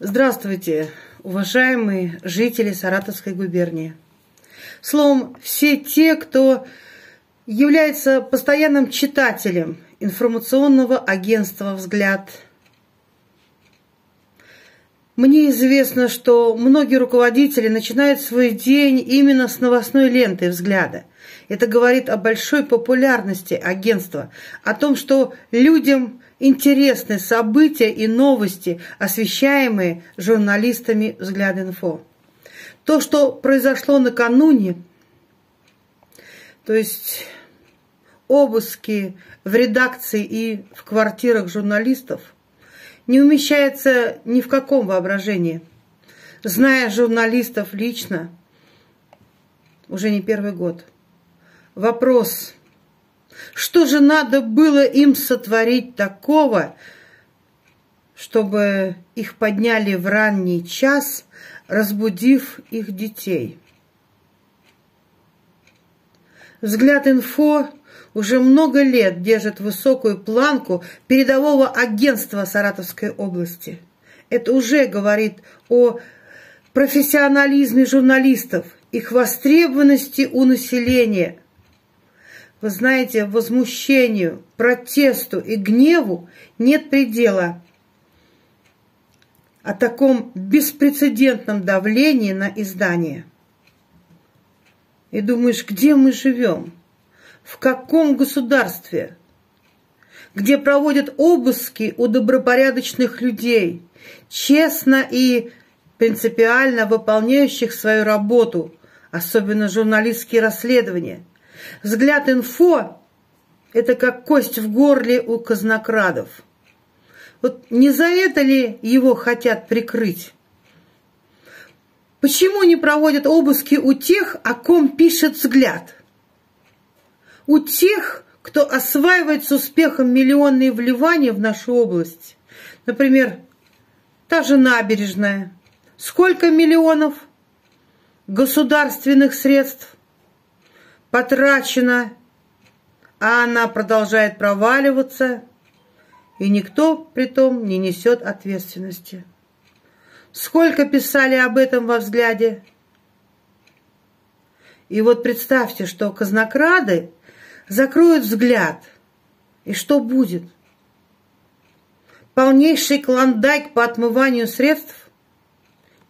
Здравствуйте, уважаемые жители Саратовской губернии. Словом, все те, кто является постоянным читателем информационного агентства «Взгляд». Мне известно, что многие руководители начинают свой день именно с новостной ленты «Взгляда». Это говорит о большой популярности агентства, о том, что людям интересны события и новости, освещаемые журналистами «Взгляд инфо». То, что произошло накануне, то есть обыски в редакции и в квартирах журналистов, не умещается ни в каком воображении. Зная журналистов лично, уже не первый год. Вопрос – что же надо было им сотворить такого, чтобы их подняли в ранний час, разбудив их детей? Взгляд инфо уже много лет держит высокую планку передового агентства Саратовской области. Это уже говорит о профессионализме журналистов, их востребованности у населения – вы знаете, возмущению, протесту и гневу нет предела. О таком беспрецедентном давлении на издание. И думаешь, где мы живем? В каком государстве? Где проводят обыски у добропорядочных людей, честно и принципиально выполняющих свою работу, особенно журналистские расследования – Взгляд инфо – это как кость в горле у казнокрадов. Вот не за это ли его хотят прикрыть? Почему не проводят обыски у тех, о ком пишет взгляд? У тех, кто осваивает с успехом миллионные вливания в нашу область. Например, та же набережная. Сколько миллионов государственных средств потрачено, а она продолжает проваливаться, и никто при том не несет ответственности. Сколько писали об этом во взгляде? И вот представьте, что казнокрады закроют взгляд, и что будет? Полнейший клондайк по отмыванию средств?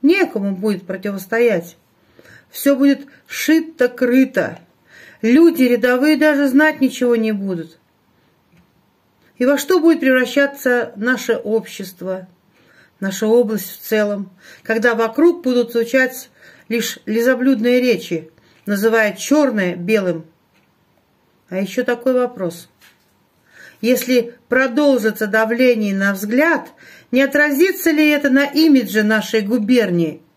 Некому будет противостоять. Все будет шито-крыто. Люди рядовые даже знать ничего не будут. И во что будет превращаться наше общество, наша область в целом, когда вокруг будут звучать лишь лизоблюдные речи, называя черное белым. А еще такой вопрос. Если продолжится давление на взгляд, не отразится ли это на имидже нашей губернии –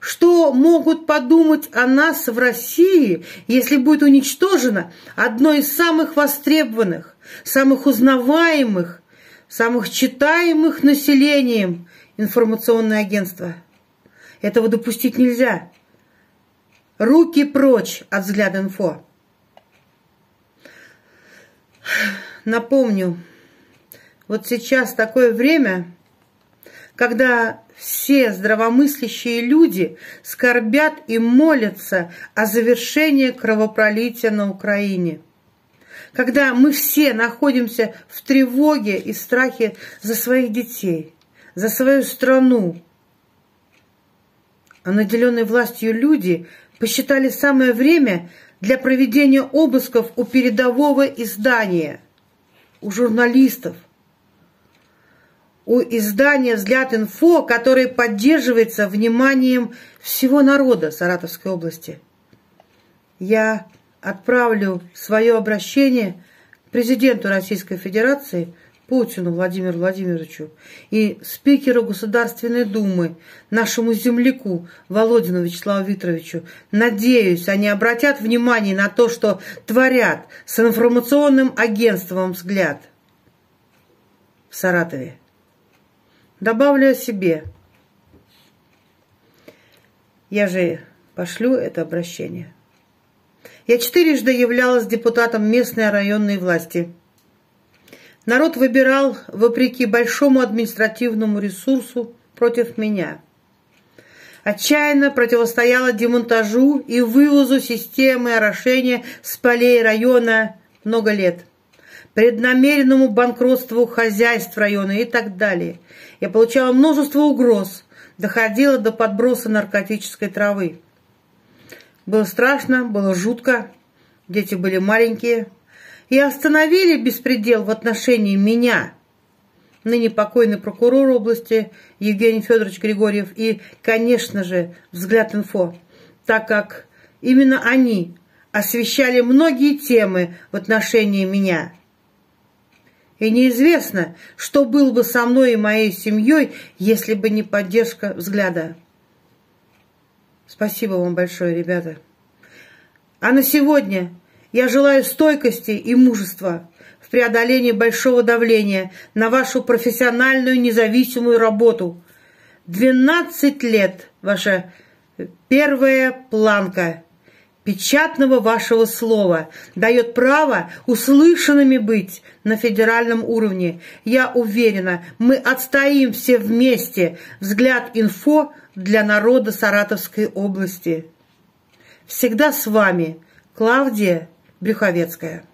что могут подумать о нас в России, если будет уничтожено одно из самых востребованных, самых узнаваемых, самых читаемых населением информационное агентство? Этого допустить нельзя. Руки прочь от взгляда инфо. Напомню, вот сейчас такое время, когда все здравомыслящие люди скорбят и молятся о завершении кровопролития на Украине. Когда мы все находимся в тревоге и страхе за своих детей, за свою страну, а наделенные властью люди посчитали самое время для проведения обысков у передового издания, у журналистов, у издания «Взгляд инфо», которое поддерживается вниманием всего народа Саратовской области. Я отправлю свое обращение президенту Российской Федерации Путину Владимиру Владимировичу и спикеру Государственной Думы, нашему земляку Володину Вячеславу Викторовичу. Надеюсь, они обратят внимание на то, что творят с информационным агентством «Взгляд» в Саратове. Добавлю о себе. Я же пошлю это обращение. Я четырежды являлась депутатом местной районной власти. Народ выбирал, вопреки большому административному ресурсу, против меня. Отчаянно противостояла демонтажу и вывозу системы орошения с полей района много лет, преднамеренному банкротству хозяйств района и так далее. Я получала множество угроз, доходила до подброса наркотической травы. Было страшно, было жутко, дети были маленькие, и остановили беспредел в отношении меня, ныне покойный прокурор области Евгений Федорович Григорьев и, конечно же, «Взгляд инфо», так как именно они освещали многие темы в отношении меня. И неизвестно, что было бы со мной и моей семьей, если бы не поддержка взгляда. Спасибо вам большое, ребята. А на сегодня я желаю стойкости и мужества в преодолении большого давления на вашу профессиональную независимую работу. 12 лет ваша первая планка печатного вашего слова дает право услышанными быть на федеральном уровне. Я уверена, мы отстоим все вместе взгляд инфо для народа Саратовской области. Всегда с вами Клавдия Брюховецкая.